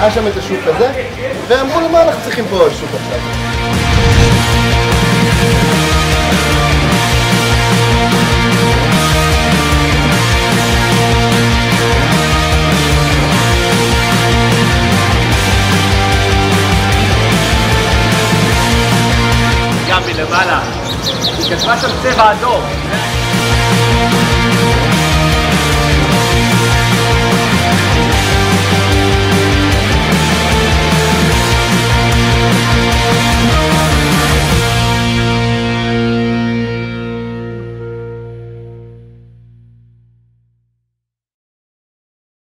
היה שם איזה שוק כזה, ואמרו לו, מה אנחנו צריכים פה שוק עכשיו? גם מלמעלה. היא כתבה שם צבע אדום.